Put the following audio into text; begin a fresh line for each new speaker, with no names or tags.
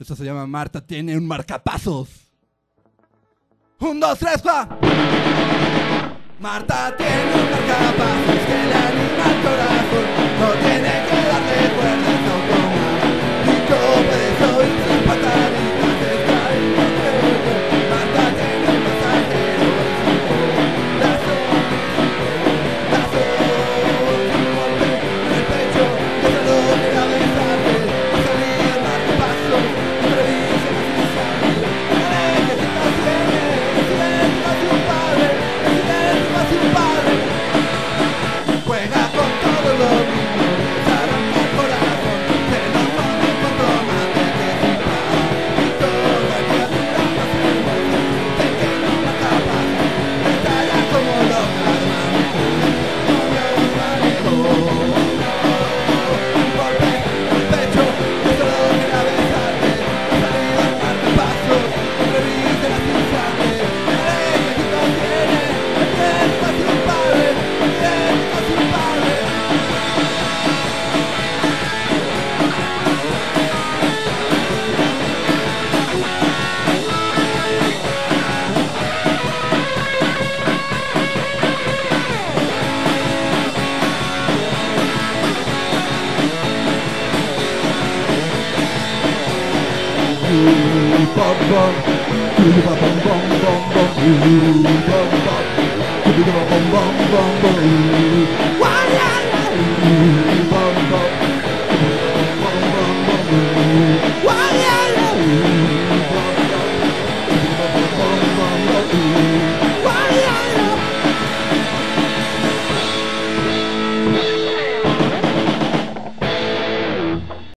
Eso se llama Marta tiene un marcapasos. Un, dos, tres, pa. Marta tiene un marcapasos. bum bum, ooh ba
bum bum bum bum, ooh bum bum, ooh ba bum bum bum bum, ooh.